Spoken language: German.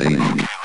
Baby.